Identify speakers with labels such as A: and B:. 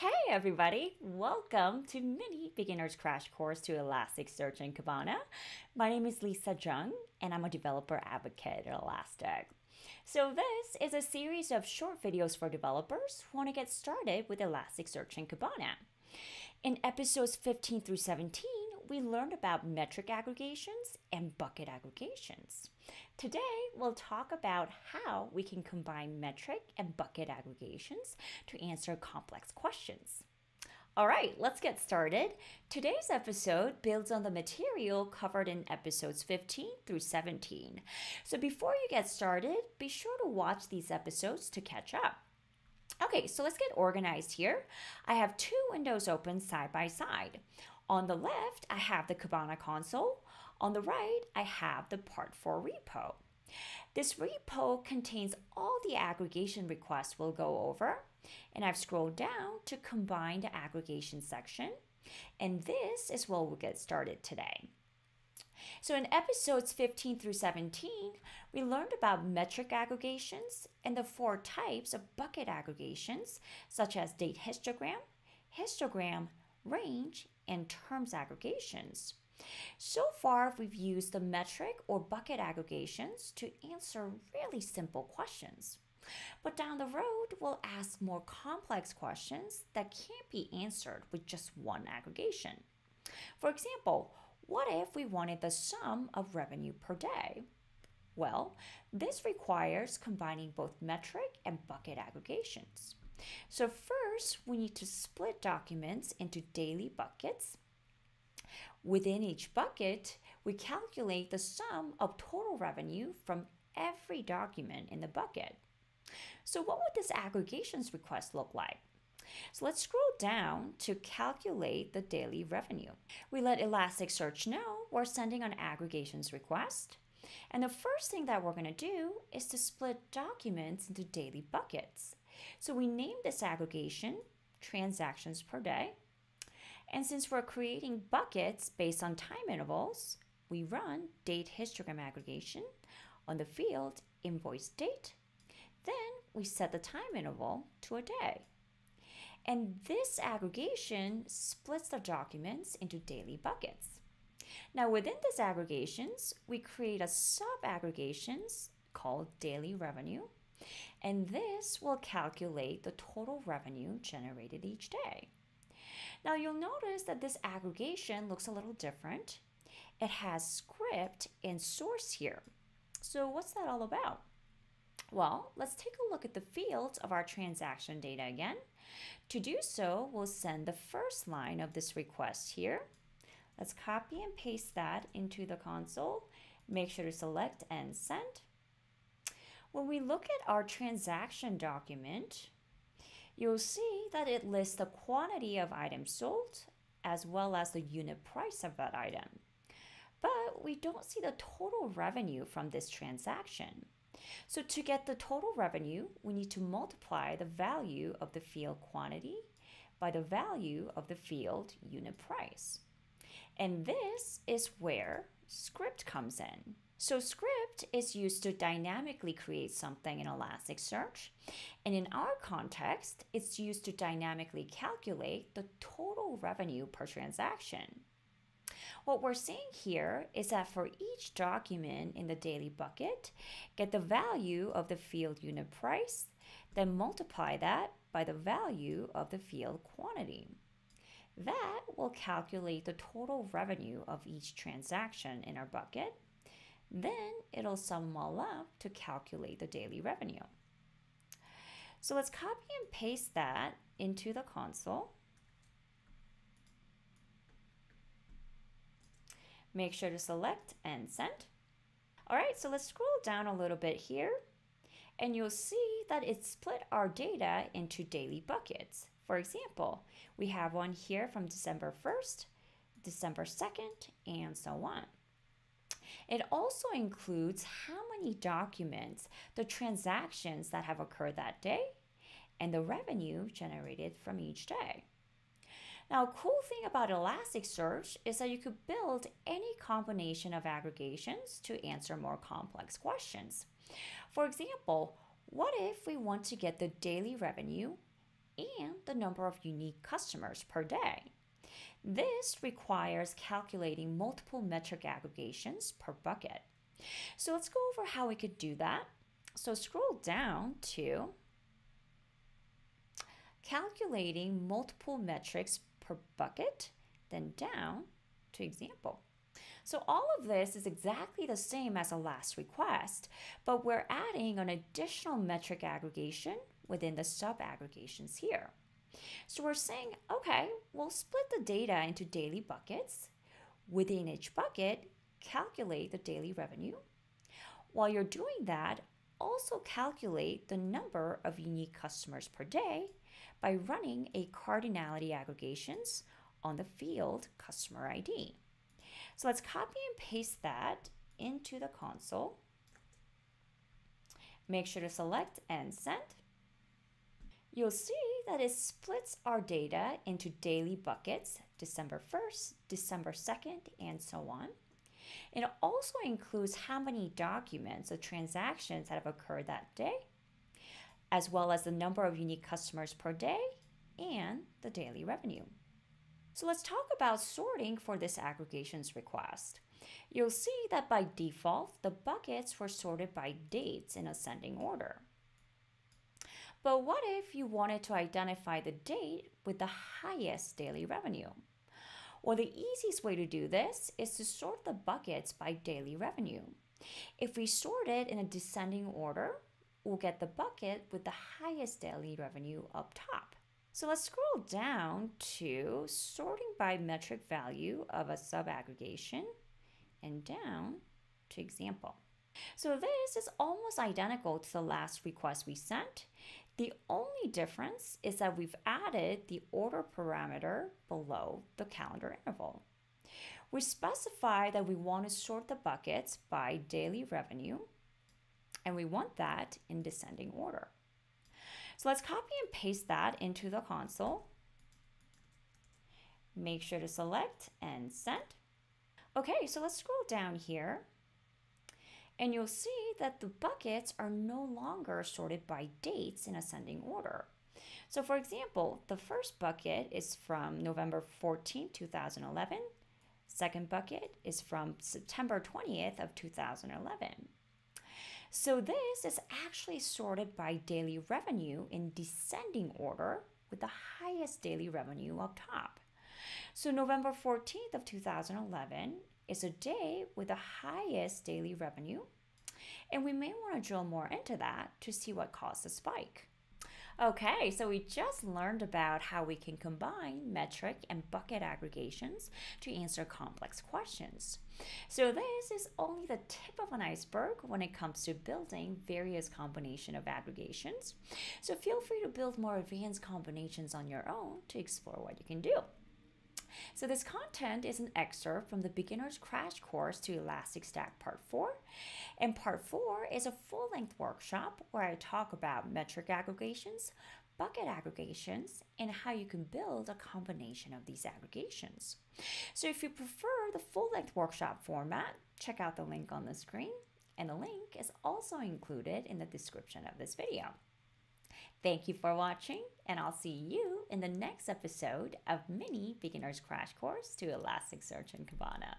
A: Hey everybody, welcome to Mini Beginner's Crash Course to Elasticsearch and Kibana. My name is Lisa Jung and I'm a developer advocate at Elastic. So this is a series of short videos for developers who want to get started with Elasticsearch and Kibana. In episodes 15 through 17, we learned about metric aggregations and bucket aggregations. Today, we'll talk about how we can combine metric and bucket aggregations to answer complex questions. All right, let's get started. Today's episode builds on the material covered in episodes 15 through 17. So before you get started, be sure to watch these episodes to catch up. Okay, so let's get organized here. I have two windows open side by side. On the left, I have the Kibana console. On the right, I have the part 4 repo. This repo contains all the aggregation requests we'll go over, and I've scrolled down to combine the aggregation section, and this is where we'll get started today. So in episodes 15 through 17, we learned about metric aggregations and the four types of bucket aggregations, such as date histogram, histogram, range, and terms aggregations. So far, we've used the metric or bucket aggregations to answer really simple questions. But down the road, we'll ask more complex questions that can't be answered with just one aggregation. For example, what if we wanted the sum of revenue per day? Well, this requires combining both metric and bucket aggregations. So first, we need to split documents into daily buckets. Within each bucket, we calculate the sum of total revenue from every document in the bucket. So what would this aggregations request look like? So let's scroll down to calculate the daily revenue. We let Elasticsearch know we're sending an aggregations request. And the first thing that we're going to do is to split documents into daily buckets. So we name this aggregation transactions per day. And since we're creating buckets based on time intervals, we run date histogram aggregation on the field invoice date. Then we set the time interval to a day. And this aggregation splits the documents into daily buckets. Now within this aggregations, we create a sub-aggregations called daily revenue. And this will calculate the total revenue generated each day. Now you'll notice that this aggregation looks a little different. It has script and source here. So what's that all about? Well, let's take a look at the fields of our transaction data again. To do so, we'll send the first line of this request here. Let's copy and paste that into the console. Make sure to select and send. When we look at our transaction document, you'll see that it lists the quantity of items sold as well as the unit price of that item. But we don't see the total revenue from this transaction. So to get the total revenue, we need to multiply the value of the field quantity by the value of the field unit price. And this is where script comes in. So script is used to dynamically create something in Elasticsearch. And in our context, it's used to dynamically calculate the total revenue per transaction. What we're seeing here is that for each document in the daily bucket, get the value of the field unit price, then multiply that by the value of the field quantity. That will calculate the total revenue of each transaction in our bucket. Then it'll sum them all up to calculate the daily revenue. So let's copy and paste that into the console. Make sure to select and send. All right, so let's scroll down a little bit here and you'll see that it split our data into daily buckets. For example, we have one here from December 1st, December 2nd, and so on. It also includes how many documents, the transactions that have occurred that day, and the revenue generated from each day. Now, a cool thing about Elasticsearch is that you could build any combination of aggregations to answer more complex questions. For example, what if we want to get the daily revenue and the number of unique customers per day. This requires calculating multiple metric aggregations per bucket. So let's go over how we could do that. So scroll down to calculating multiple metrics per bucket, then down to example. So all of this is exactly the same as a last request, but we're adding an additional metric aggregation within the sub aggregations here. So we're saying, okay, we'll split the data into daily buckets. Within each bucket, calculate the daily revenue. While you're doing that, also calculate the number of unique customers per day by running a cardinality aggregations on the field customer ID. So let's copy and paste that into the console. Make sure to select and send. You'll see that it splits our data into daily buckets, December 1st, December 2nd, and so on. It also includes how many documents or transactions that have occurred that day, as well as the number of unique customers per day and the daily revenue. So let's talk about sorting for this aggregations request. You'll see that by default, the buckets were sorted by dates in ascending order. But what if you wanted to identify the date with the highest daily revenue? Well, the easiest way to do this is to sort the buckets by daily revenue. If we sort it in a descending order, we'll get the bucket with the highest daily revenue up top. So let's scroll down to sorting by metric value of a subaggregation and down to example. So this is almost identical to the last request we sent. The only difference is that we've added the order parameter below the calendar interval. We specify that we want to sort the buckets by daily revenue, and we want that in descending order. So let's copy and paste that into the console. Make sure to select and send. Okay, so let's scroll down here and you'll see that the buckets are no longer sorted by dates in ascending order. So for example, the first bucket is from November 14, 2011. Second bucket is from September 20th of 2011. So this is actually sorted by daily revenue in descending order with the highest daily revenue up top. So November 14th of 2011 is a day with the highest daily revenue. And we may want to drill more into that to see what caused the spike. Okay, so we just learned about how we can combine metric and bucket aggregations to answer complex questions. So this is only the tip of an iceberg when it comes to building various combination of aggregations. So feel free to build more advanced combinations on your own to explore what you can do. So this content is an excerpt from the beginner's crash course to Elastic Stack Part 4. And Part 4 is a full-length workshop where I talk about metric aggregations, bucket aggregations, and how you can build a combination of these aggregations. So if you prefer the full-length workshop format, check out the link on the screen, and the link is also included in the description of this video. Thank you for watching, and I'll see you in the next episode of Mini Beginner's Crash Course to Elasticsearch and Kibana.